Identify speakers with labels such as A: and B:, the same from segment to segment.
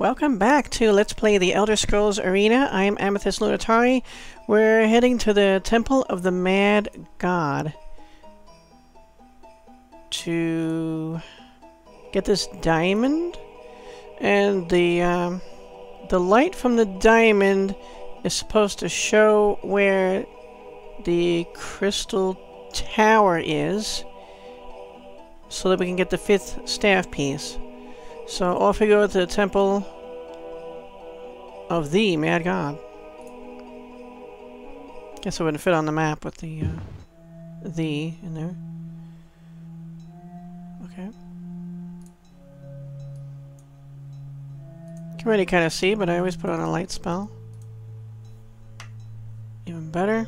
A: Welcome back to Let's Play the Elder Scrolls Arena. I am Amethyst Lunitari. We're heading to the Temple of the Mad God to get this diamond. And the um, the light from the diamond is supposed to show where the crystal tower is so that we can get the fifth staff piece. So off we go to the temple of the Mad God. Guess it wouldn't fit on the map with the uh, the in there. Okay. Can already kind of see, but I always put on a light spell. Even better.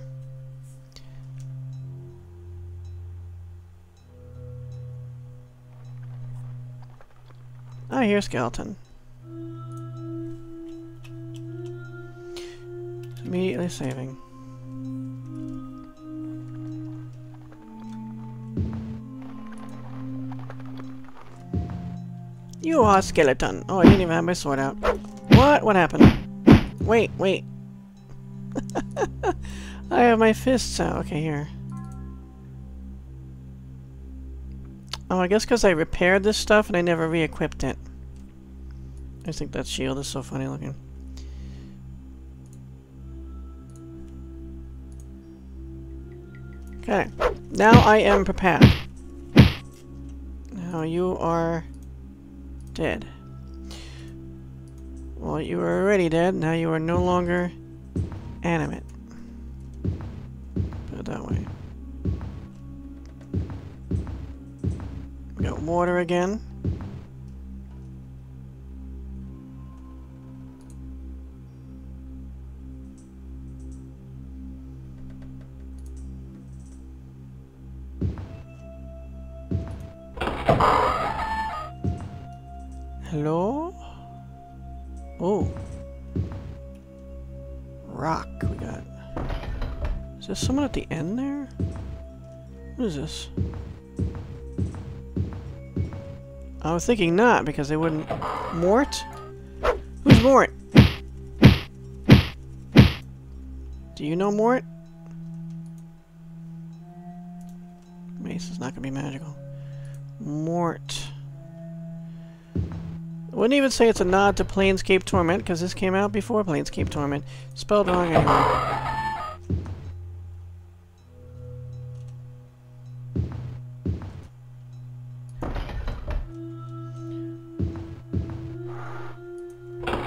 A: I hear skeleton. Immediately saving. You are skeleton. Oh, I didn't even have my sword out. What? What happened? Wait, wait. I have my fists out. Okay, here. Oh, I guess because I repaired this stuff and I never re-equipped it. I think that shield is so funny looking. Okay. Now I am prepared. Now you are dead. Well, you were already dead. Now you are no longer animate. Put it that way. We got water again. Someone at the end there? What is this? I was thinking not, because they wouldn't... Mort? Who's Mort? Do you know Mort? Mace is not going to be magical. Mort. Wouldn't even say it's a nod to Planescape Torment, because this came out before Planescape Torment. Spelled wrong anyway.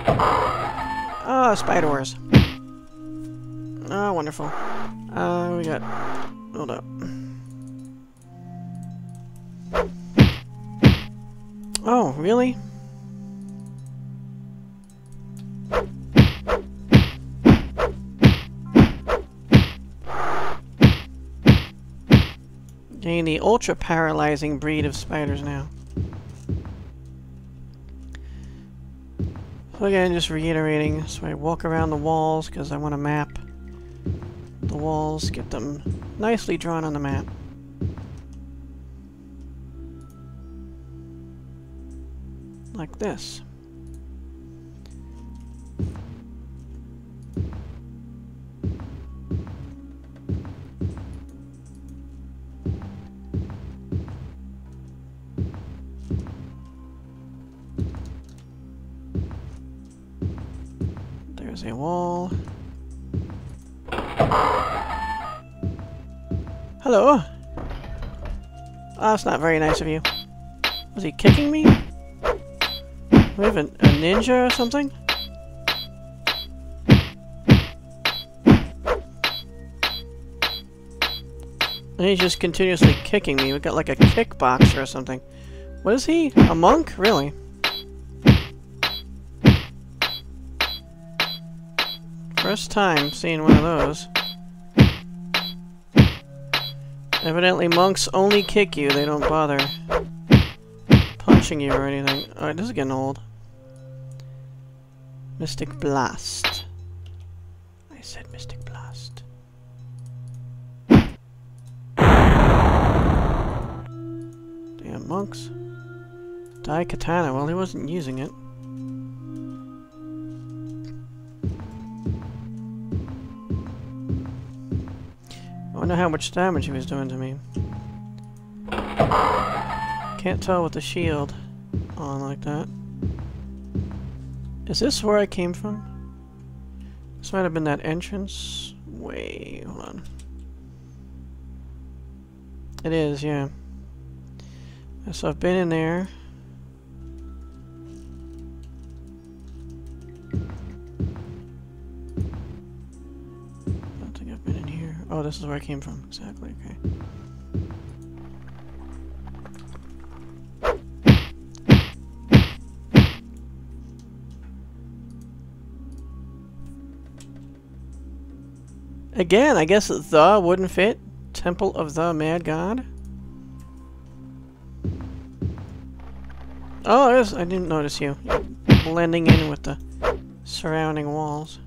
A: Oh, spiders. Ah, oh, wonderful. Uh, we got... Hold up. Oh, really? Getting the ultra paralyzing breed of spiders now. Again, just reiterating, so I walk around the walls because I want to map the walls, get them nicely drawn on the map. Like this. There's a wall. Hello. Oh, that's not very nice of you. Was he kicking me? We have a, a ninja or something? And he's just continuously kicking me. We got like a kickboxer or something. What is he? A monk? Really? First time seeing one of those. Evidently monks only kick you, they don't bother punching you or anything. Alright, this is getting old. Mystic Blast. I said Mystic Blast. Damn monks. Dai-Katana, well he wasn't using it. Wonder how much damage he was doing to me. Can't tell with the shield on like that. Is this where I came from? This might have been that entrance. Wait, hold on. It is, yeah. So I've been in there. This is where I came from. Exactly, okay. Again, I guess the wouldn't fit. Temple of the Mad God. Oh, I didn't notice you. Blending in with the surrounding walls.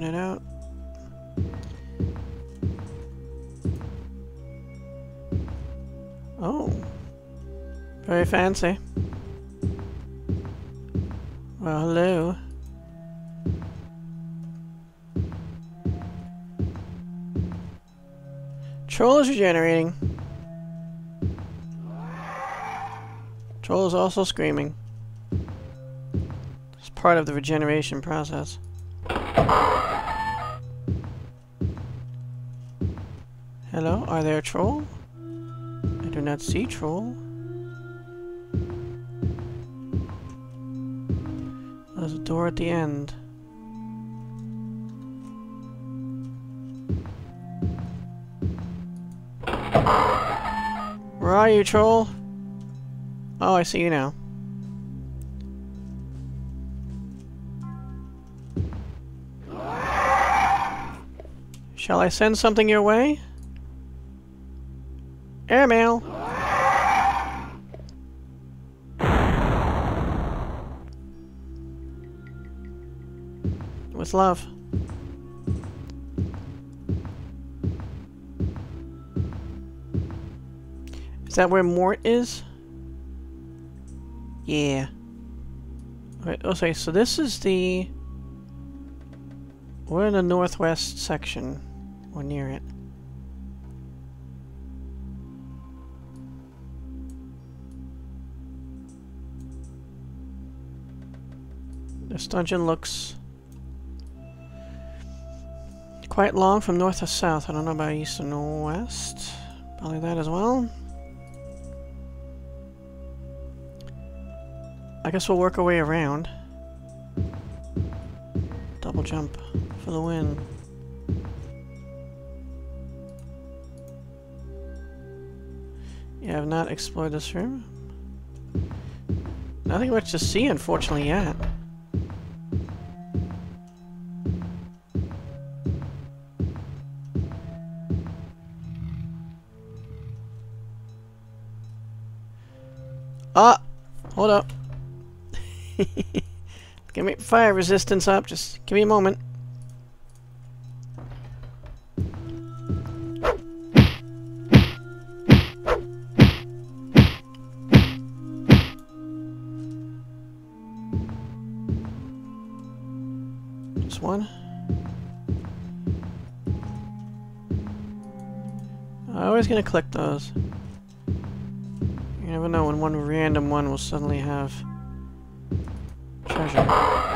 A: Mapping it out. Oh. Very fancy. Well, hello. Troll is regenerating. Troll is also screaming. It's part of the regeneration process. Are there troll? I do not see troll. There's a door at the end. Where are you, troll? Oh, I see you now. Shall I send something your way? Airmail! With love. Is that where Mort is? Yeah. Okay, so this is the... We're in the northwest section. Or near it. Dungeon looks quite long from north to south. I don't know about east and west. Probably that as well. I guess we'll work our way around. Double jump for the win. Yeah, I've not explored this room. Nothing much to see, unfortunately, yet. Ah! Hold up. Give me fire resistance up. Just give me a moment. Just one. I'm always gonna click those. Will suddenly have treasure.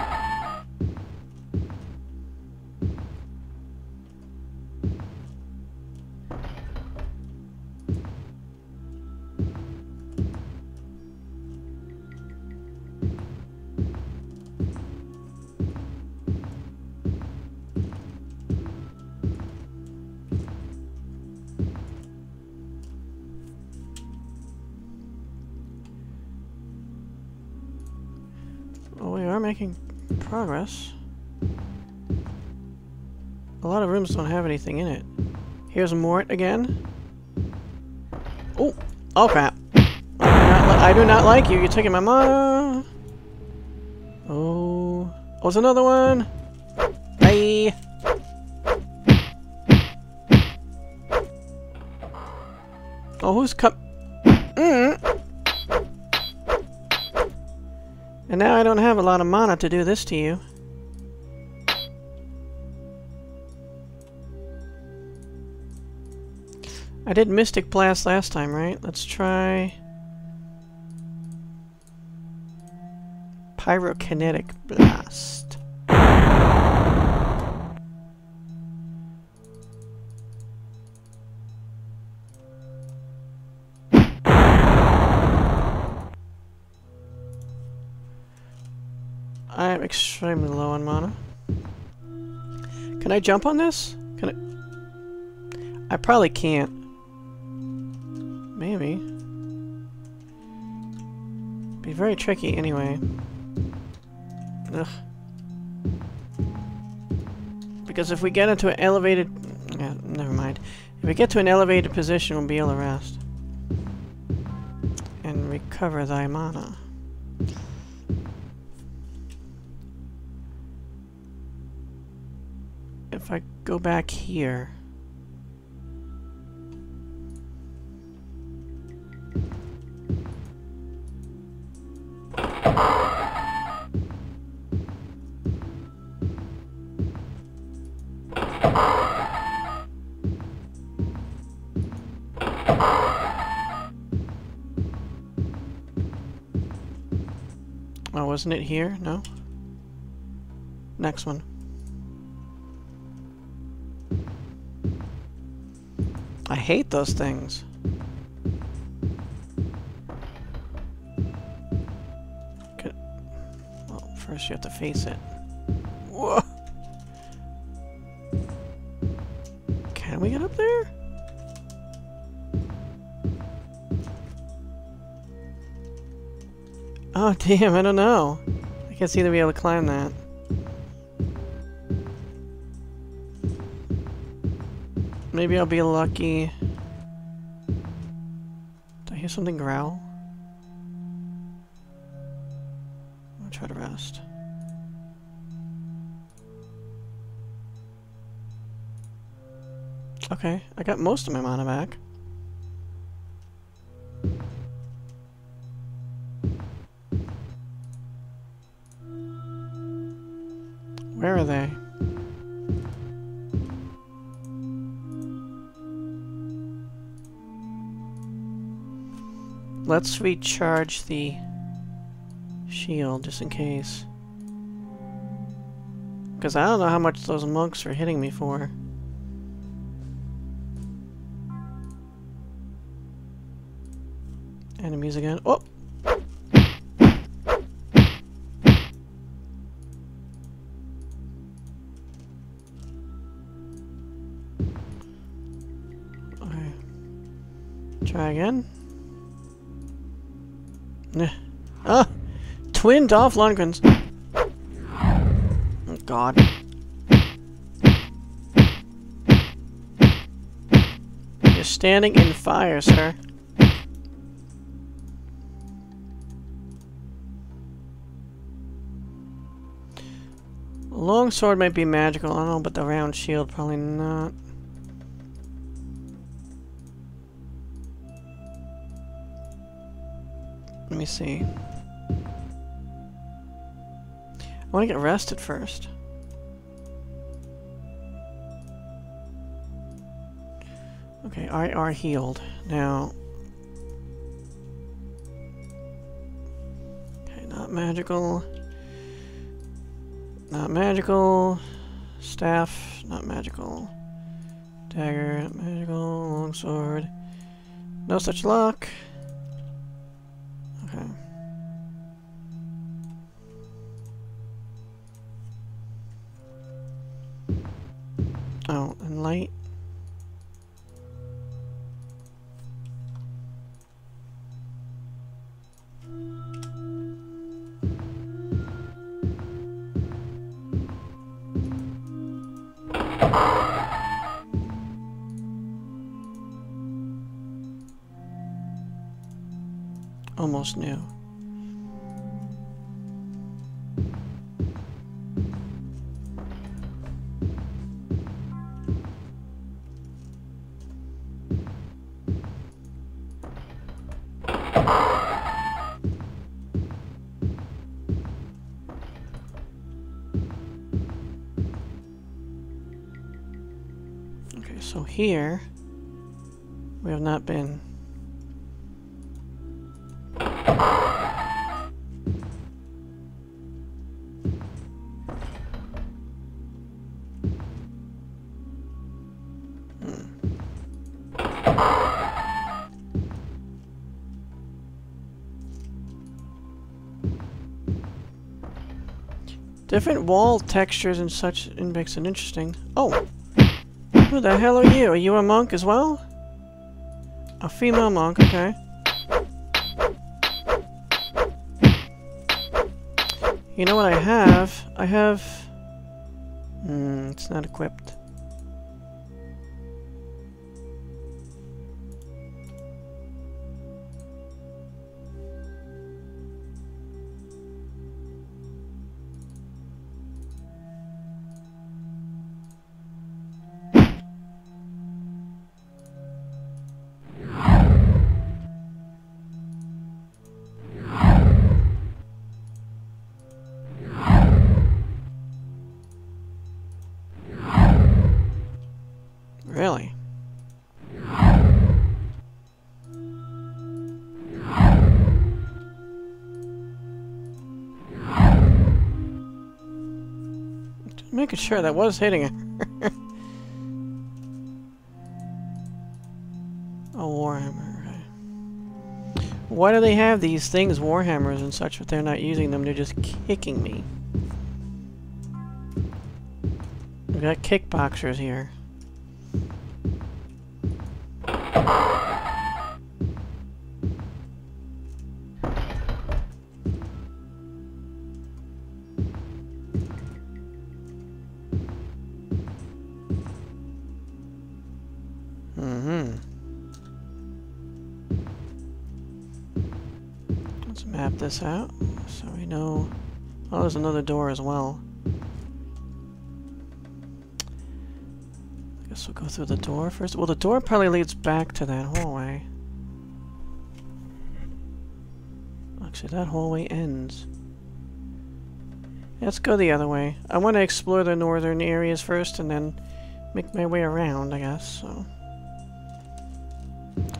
A: Rooms don't have anything in it. Here's Mort again. Oh! Oh crap! I do, not like you. You're taking my mana. Oh. Oh, there's another one. Bye. Oh, who's come? Mm. And now I don't have a lot of mana to do this to you. I did Mystic Blast last time, right? Let's try... Pyrokinetic Blast. I am extremely low on mana. Can I jump on this? Can I? I probably can't. Maybe. Be very tricky anyway. Ugh. Because if we get into an elevated... Yeah, never mind. If we get to an elevated position, we'll be able to rest. And recover thy mana. If I go back here... wasn't it here? No? Next one. I hate those things. Well, first you have to face it. Damn, I don't know. I can't see that we able to climb that. Maybe I'll be lucky. Did I hear something growl? I'll try to rest. Okay, I got most of my mana back. Let's recharge the shield just in case. Because I don't know how much those monks are hitting me for. Enemies again. Oh! Okay. Try again. Ah! Twin Dolph Lundgrens! Oh god. You're standing in fire, sir. Long sword might be magical, I don't know, but the round shield probably not. Me see. I want to get rested first. Okay, I are healed. Now... Okay, not magical. Not magical. Staff, not magical. Dagger, not magical. Longsword. No such luck. Here, we have not been. Hmm. Different wall textures and such makes it interesting. Oh! Who the hell are you? Are you a monk as well? A female monk, okay. You know what I have? I have... Hmm, it's not equipped. Making sure that was hitting her. A warhammer. Okay. Why do they have these things, warhammers and such, if they're not using them? They're just kicking me. We got kickboxers here. This out so we know... Oh, there's another door as well. I guess we'll go through the door first. Well, the door probably leads back to that hallway. Actually, that hallway ends. Let's go the other way. I want to explore the northern areas first and then make my way around, I guess, so...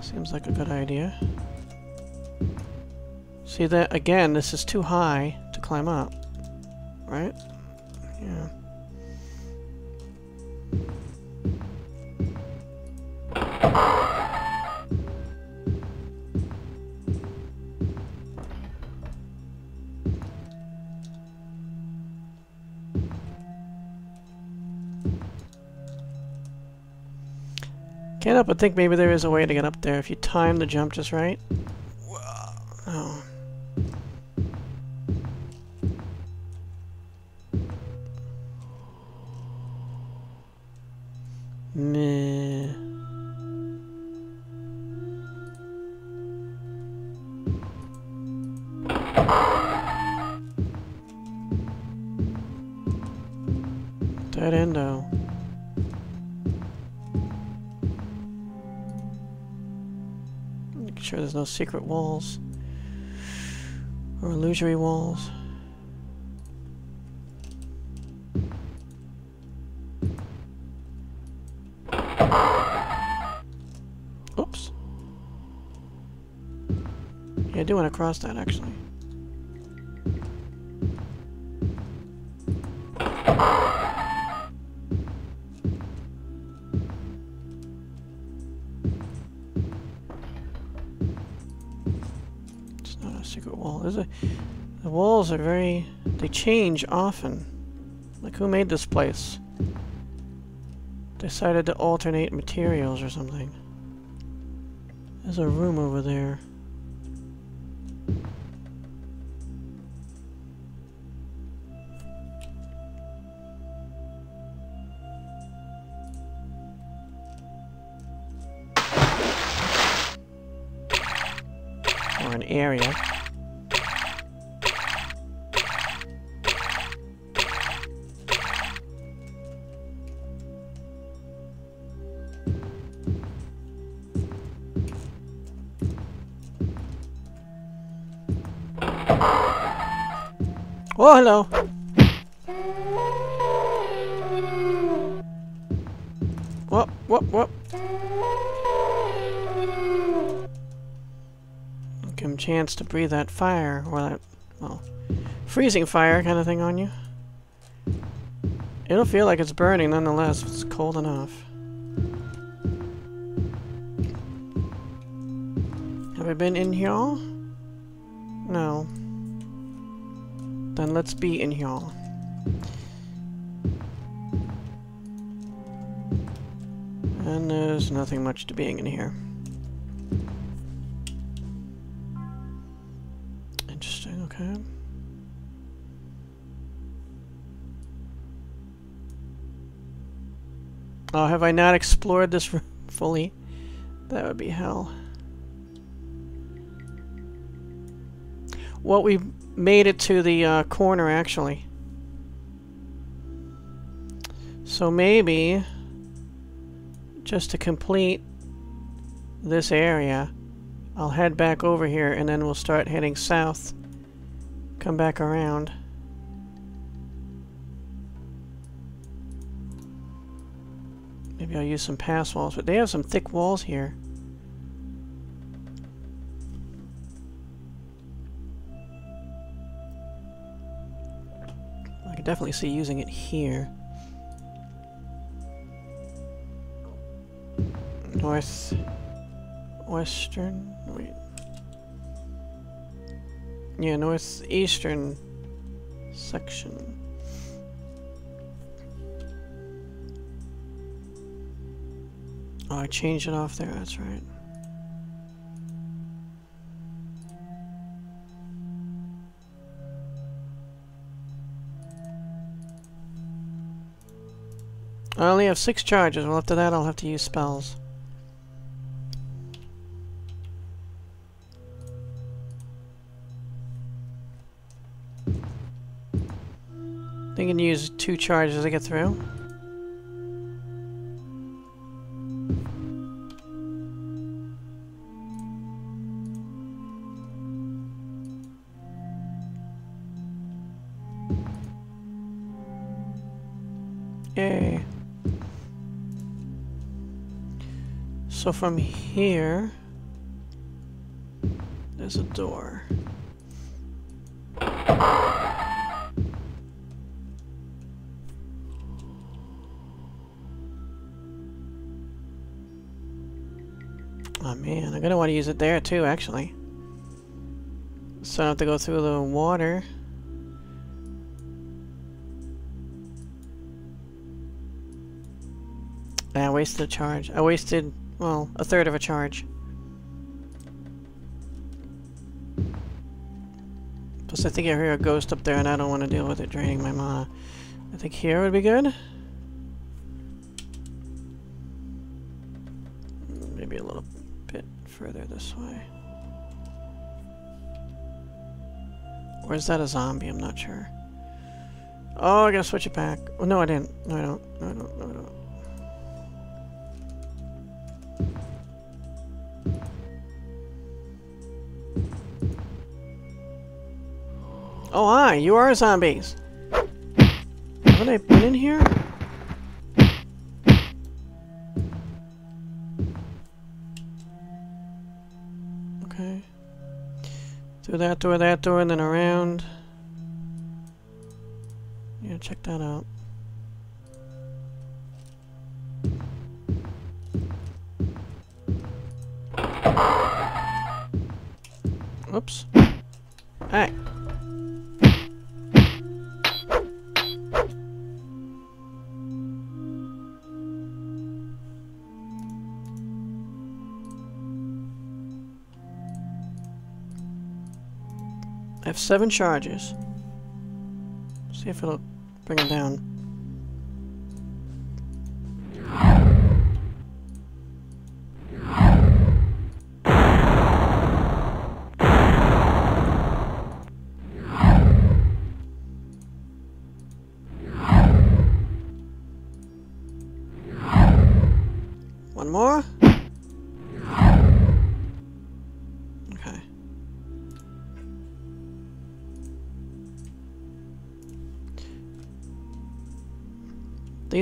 A: Seems like a good idea. See that, again, this is too high to climb up. Right? Yeah. Can't help but think maybe there is a way to get up there if you time the jump just right. There's no secret walls. Or illusory walls. Oops. Yeah, I do want to cross that, actually. Are very... They change often. Like, who made this place? Decided to alternate materials or something. There's a room over there. Oh, hello. Well, Whoop, whoop. Give him chance to breathe that fire, or that, well, freezing fire kind of thing on you. It'll feel like it's burning nonetheless if it's cold enough. Have I been in here? No. Then let's be in here. And there's nothing much to being in here. Interesting, okay. Oh, have I not explored this room fully? That would be hell. What we made it to the uh, corner, actually. So maybe, just to complete this area, I'll head back over here and then we'll start heading south. Come back around. Maybe I'll use some pass walls, but they have some thick walls here. Definitely see using it here. North... Western... Wait. Yeah, northeastern section. Oh, I changed it off there, that's right. I only have six charges, well after that I'll have to use spells. I can use two charges to get through. Yay. So from here, there's a door. Oh man, I'm gonna want to use it there too, actually. So I don't have to go through the water. I wasted a charge. I wasted, well, a third of a charge. Plus I think I hear a ghost up there and I don't want to deal with it draining my mana. I think here would be good. Maybe a little bit further this way. Or is that a zombie? I'm not sure. Oh, I gotta switch it back. Oh, no, I didn't. No, I don't. No, I don't. No, I don't. Oh, hi, you are zombies. Haven't I been in here? Okay. Through that door, that door, and then around. Yeah, check that out. Oops. I have seven charges. See if it'll bring him down.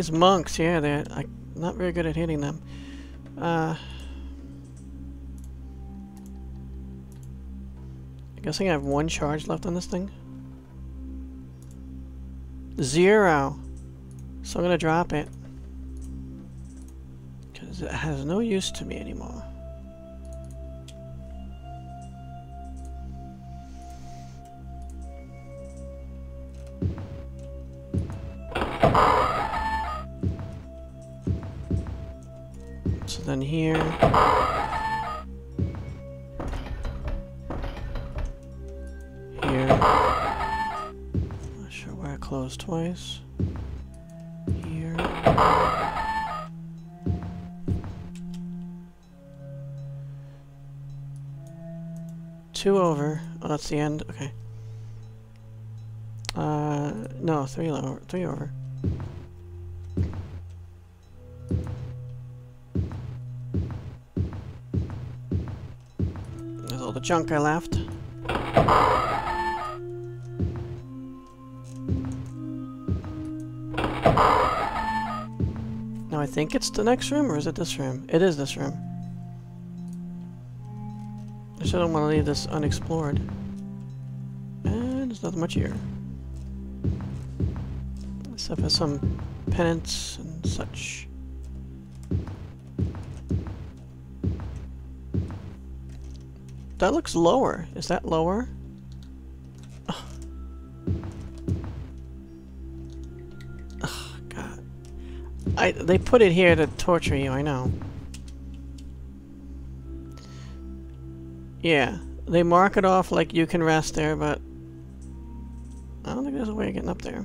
A: These monks, yeah, they're like not very good at hitting them. Uh, I'm guessing I have one charge left on this thing. Zero. So I'm gonna drop it. Because it has no use to me anymore. So then here... Here. Not sure why I closed twice. Here. Two over. Oh, that's the end. Okay. Uh, no, three over. Three over. Junk I left. Now I think it's the next room, or is it this room? It is this room. I just don't want to leave this unexplored. And there's nothing much here. Except for some pennants and such. That looks lower. Is that lower? Ugh, God. I, they put it here to torture you, I know. Yeah, they mark it off like you can rest there, but I don't think there's a way of getting up there.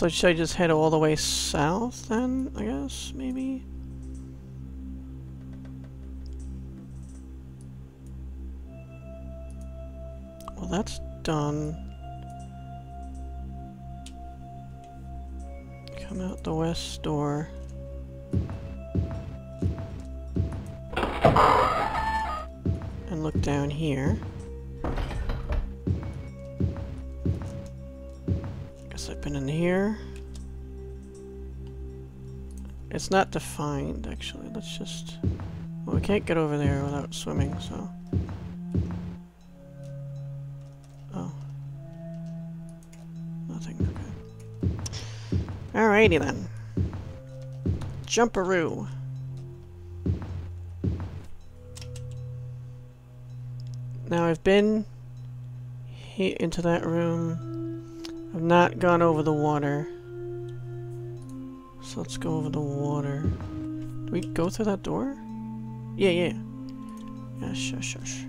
A: So should I just head all the way south then, I guess, maybe? Well, that's done. Come out the west door. And look down here. Guess in here. It's not defined, actually. Let's just... Well, we can't get over there without swimming, so... Oh. Nothing, okay. Alrighty then. Jumperoo. Now I've been into that room. I've not gone over the water. So let's go over the water. Do we go through that door? Yeah, yeah. Yeah, shush, shush.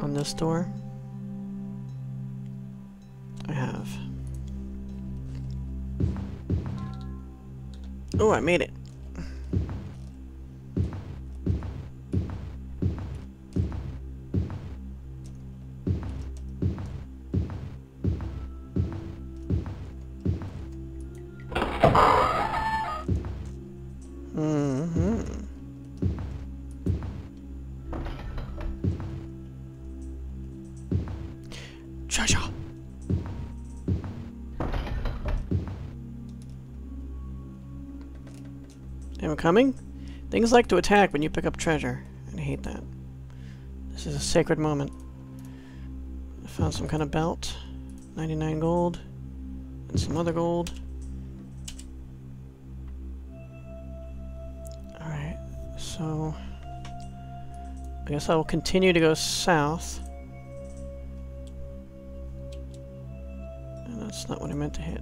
A: On this door? I have. Oh, I made it. Coming? Things like to attack when you pick up treasure. I hate that. This is a sacred moment. I found some kind of belt. 99 gold. And some other gold. Alright, so... I guess I will continue to go south. And that's not what I meant to hit.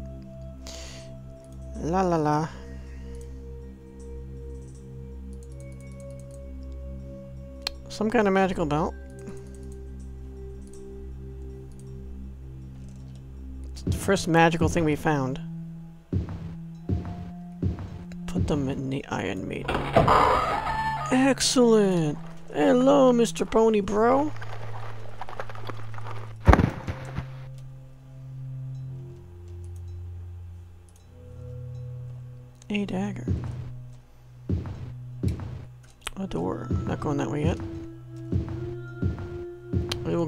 A: La la la. Some kind of magical belt. It's the first magical thing we found. Put them in the Iron Maiden. Excellent! Hello, Mr. Pony Bro. A dagger. A door. Not going that way yet.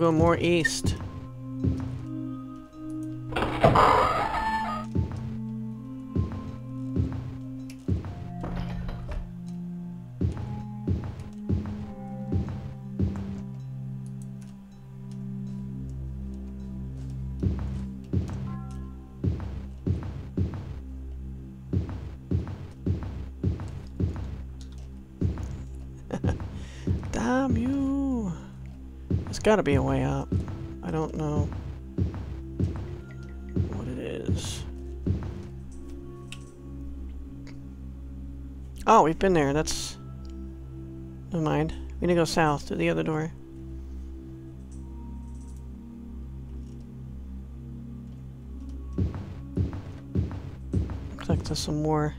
A: Go more east. There's gotta be a way up. I don't know what it is. Oh, we've been there. That's... Never mind. We need to go south to the other door. Looks like there's some more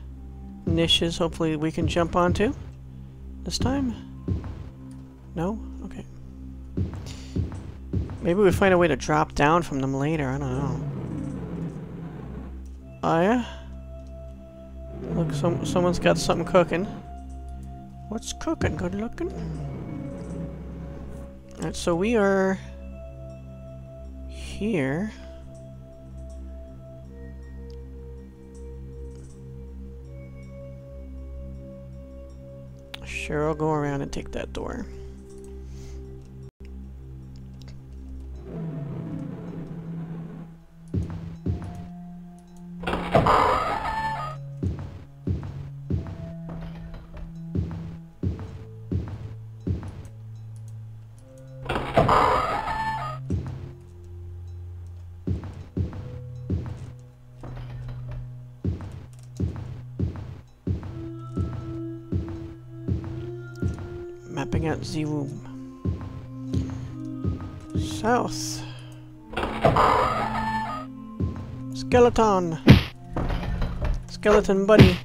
A: niches hopefully we can jump onto this time. No? Maybe we find a way to drop down from them later. I don't know. Oh, yeah? Look, some, someone's got something cooking. What's cooking? Good looking? Alright, so we are... here. Sure, I'll go around and take that door. The room. South. Skeleton. Skeleton buddy.